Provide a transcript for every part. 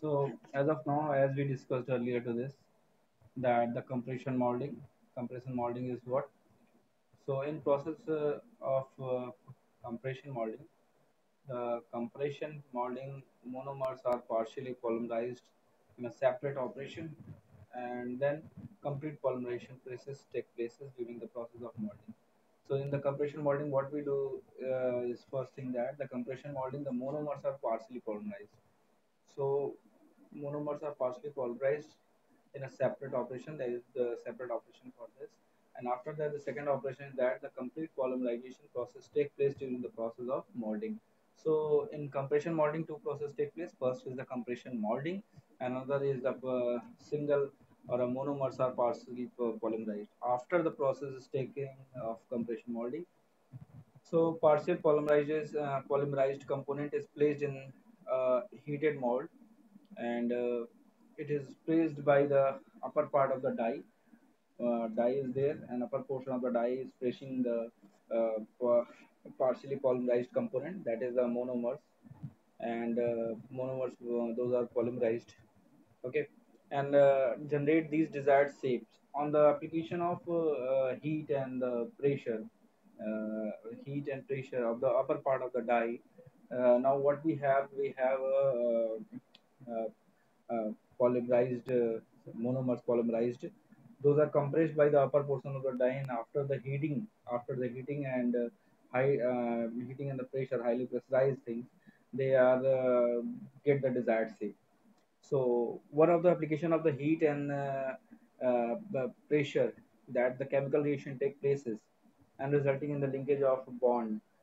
So as of now, as we discussed earlier to this, that the compression molding, compression molding is what? So in process uh, of uh, compression molding, the compression molding monomers are partially polymerized in a separate operation and then complete polymerization process take places during the process of molding. So in the compression molding, what we do uh, is first thing that the compression molding, the monomers are partially polymerized. So monomers are partially pulverized in a separate operation. There is the separate operation for this. And after that, the second operation is that the complete polymerization process take place during the process of molding. So in compression molding, two processes take place. First is the compression molding. Another is the uh, single or a monomers are partially polymerized. After the process is taken of compression molding, so partial polymerized, uh, polymerized component is placed in uh, heated mold and uh, it is placed by the upper part of the die. Uh, die is there and upper portion of the die is pressing the uh, partially polymerized component that is the monomers. And uh, monomers uh, those are polymerized okay? And generate these desired shapes. On the application of heat and the pressure heat and pressure of the upper part of the die now what we have we have a uh, uh, polymerized uh, monomers polymerized. Those are compressed by the upper portion of the and after the heating after the heating and high heating and the pressure highly pressurized things they are get the desired shape. So one of the application of the heat and uh, uh, pressure that the chemical reaction take places and resulting in the linkage of bond. uh,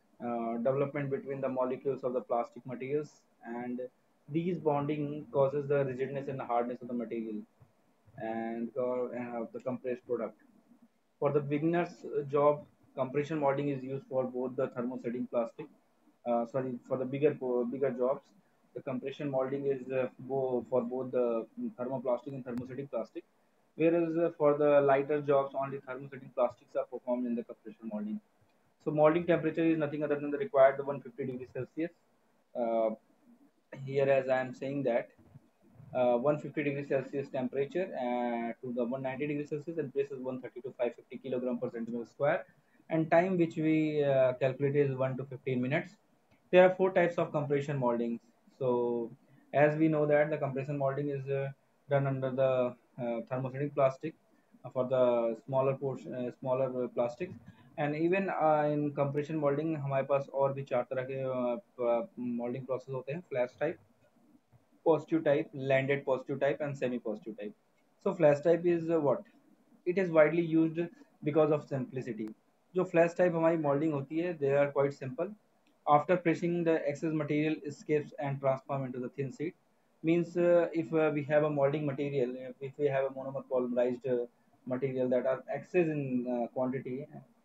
development between the molecules of the plastic materials and these bonding causes the rigidness and the hardness of the material and uh, the compressed product. For the beginner's job, compression molding is used for both the thermosetting plastic. Uh, sorry, for the bigger bigger jobs, the compression molding is uh, for both the thermoplastic and thermosetting plastic. Whereas uh, for the lighter jobs, only thermosetting plastics are performed in the compression molding. So molding temperature is nothing other than the required 150 degrees Celsius. Uh, here as I am saying that uh, 150 degrees Celsius temperature uh, to the 190 degrees Celsius and press is 130 to 550 kilogram per centimeter square and time which we uh, calculate is 1 to 15 minutes. There are four types of compression moldings. So as we know that the compression molding is uh, done under the uh, thermosetting plastic uh, for the smaller portion, smaller plastics and even in compression moulding हमारे पास और भी चार तरह के moulding process होते हैं flash type positive type landed positive type and semi positive type so flash type is what it is widely used because of simplicity जो फ्लैश टाइप हमारी मोल्डिंग होती है they are quite simple after pressing the excess material escapes and transform into the thin sheet means uh, if uh, we have a molding material if we have a monomer polymerized uh, material that are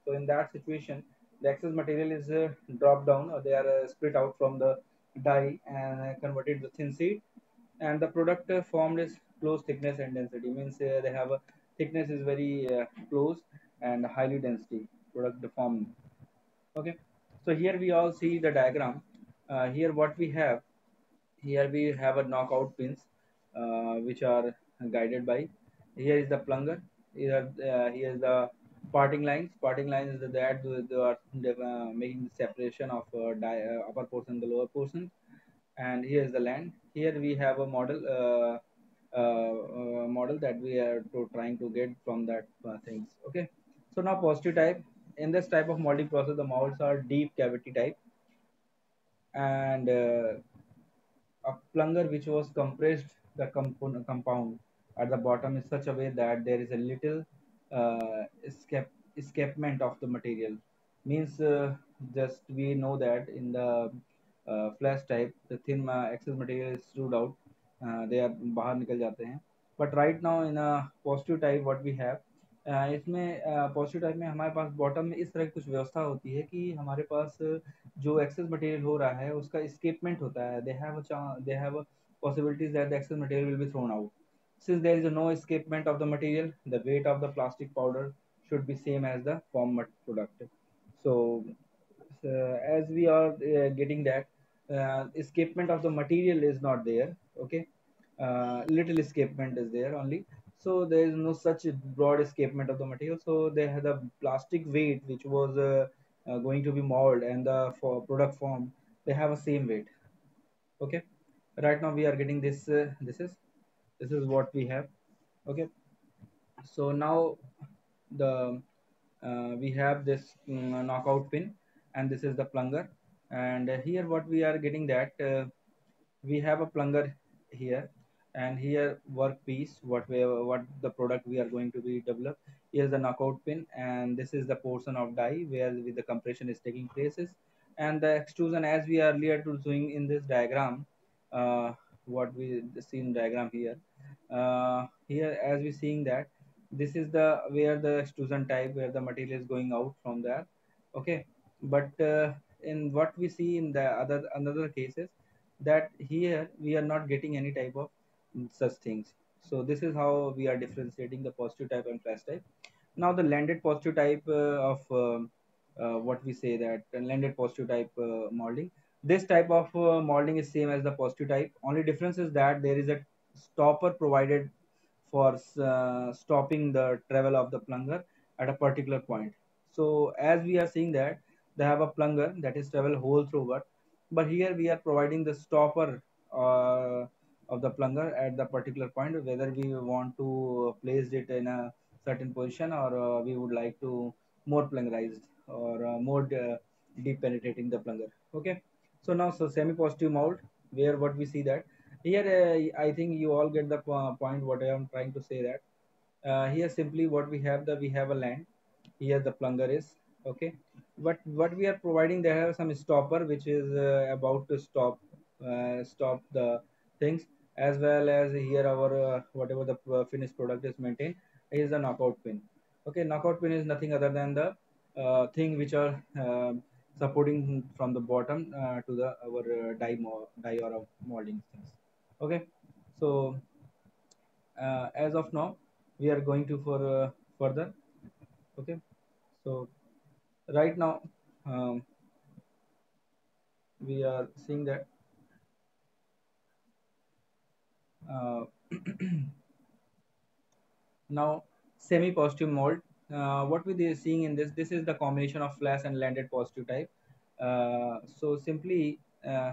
so in that situation, the excess material is uh, dropped down or they are uh, split out from the die and uh, converted to thin sheet. And the product uh, formed is close thickness and density means uh, they have a thickness is very uh, close and highly density product formed. Okay. So here we all see the diagram. here what we have, here we have a knockout pins which are guided by, here is the plunger, here, here is the parting lines. Parting lines is that they are making the separation of uh, uh, upper portion the lower portion. And here is the land. Here we have a model uh, model that we are to, trying to get from that things. Okay? So now positive type. In this type of molding process the molds are deep cavity type. And a plunger which was compressed the compound at the bottom in such a way that there is a little uh, escape, escapement of the material means uh, just we know that in the uh, flash type the thin excess material is screwed out they are bahar nikal jate hain but right now in a positive type what we have इसमें positive type में हमारे पास bottom में इस तरह की कुछ व्यवस्था होती है कि हमारे पास जो एक्सेस मटेरियल हो रहा है उसका स्केपमेंट होता है they have they have possibilities that the excess material will be thrown out Since there is no escapement of the material, the weight of the plastic powder should be same as the form product. So, as we are uh, getting that, uh, escapement of the material is not there. Okay. uh, little escapement is there only so there is no such broad escapement of the material so they have the plastic weight which was uh, uh, going to be molded and the for product form they have a same weight okay right now we are getting this uh, this is this is what we have. Okay. So now the uh, we have this mm, knockout pin and this is the plunger. And here what we are getting that uh, we have a plunger here and here workpiece what we what the product we are going to be develop. Is the knockout pin and this is the portion of die where the compression is taking places. And the extrusion as we earlier to doing in this diagram uh, what we see in diagram here. Uh, here as we seeing that this is the where the extrusion type where the material is going out from there. Okay? But uh, in what we see in the other another cases that here we are not getting any type of such things. So this is how we are differentiating the positive type and flash type. Now the landed positive type uh, of um, uh, what we say that uh, landed positive type uh, molding this type of uh, molding is same as the positive type. Only difference is that there is a stopper provided for uh, stopping the travel of the plunger at a particular point. So as we are seeing that they have a plunger that is travel whole through what but here we are providing the stopper uh, of the plunger at the particular point whether we want to place it in a certain position or uh, we would like to more plungerized or uh, more uh, deep penetrating the plunger. Okay so now so semi positive mold where what we see that. Here uh, i think you all get the point what i am trying to say that. Uh, here simply what we have the we have a land here the plunger is okay? But what we are providing they have some stopper which is uh, about to stop uh, stop the things as well as here our uh, whatever the uh, finished product is maintained is the knockout pin. Okay knockout pin is nothing other than the thing which are supporting from the bottom uh, to the our uh, die, or molding things. Okay? So uh, as of now we are going to for uh, further. Okay? So right now um, we are seeing that uh, now semi positive mold uh, what we are seeing in this this is the combination of flash and landed positive type. Uh, so simply uh,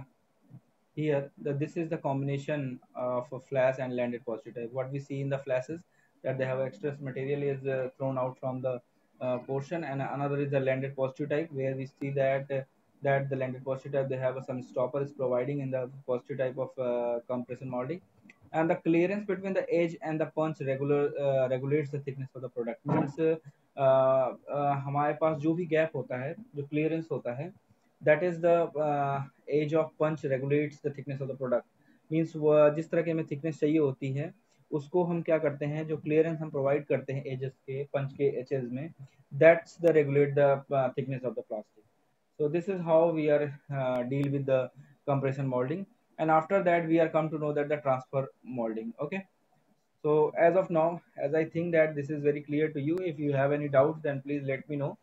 here the, this is the combination of flash and landed positive type. What we see in the flashes that they have extra material is uh, thrown out from the uh, portion and another is the landed positive type where we see that uh, that the landed positive type they have some stopper is providing in the positive type of compression molding and the clearance between the edge and the punch regular uh, regulates the thickness of the product means uh, uh, हमारे पास जो भी gap होता है जो clearance होता है that is the edge of punch regulates the thickness of the product means जिस तरह की हमें थिकनेस चाहिए होती है उसको हम क्या करते हैं जो क्लियरेंस हम प्रोवाइड करते हैं एजेस के पंच के एचेस में that's the regulate the thickness of the plastic so this is how we are uh, deal with the compression molding and after that we are come to know that the transfer molding okay? So as of now as i think that this is very clear to you if you have any doubts then please let me know